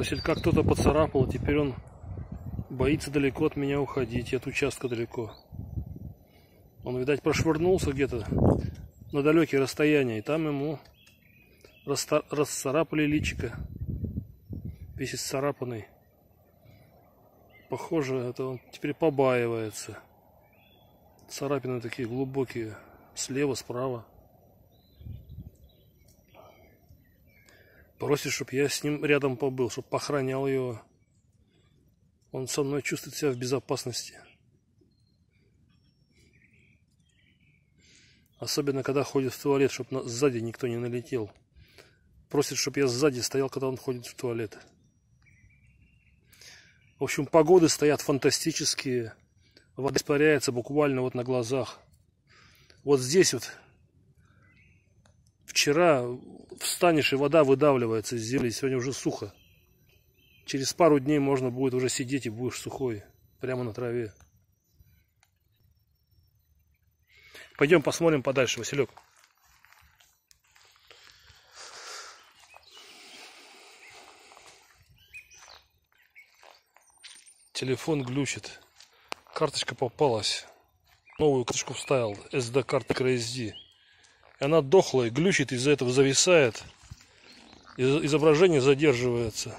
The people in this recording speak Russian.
Василька кто-то поцарапал, а теперь он боится далеко от меня уходить, и от участка далеко. Он, видать, прошвырнулся где-то на далекие расстояния, и там ему расцарапали личика. Весь исцарапанный. Похоже, это он теперь побаивается. Царапины такие глубокие. Слева, справа. Просит, чтобы я с ним рядом побыл, чтобы похоронял его. Он со мной чувствует себя в безопасности. Особенно, когда ходит в туалет, чтобы сзади никто не налетел. Просит, чтобы я сзади стоял, когда он ходит в туалет. В общем, погоды стоят фантастические. Вода испаряется буквально вот на глазах. Вот здесь вот вчера встанешь и вода выдавливается из земли. Сегодня уже сухо. Через пару дней можно будет уже сидеть и будешь сухой. Прямо на траве. Пойдем посмотрим подальше, Василек. Телефон глючит. Карточка попалась. Новую карточку вставил. SD карта SD. И она дохлая, глючит, из-за этого зависает. Изображение задерживается.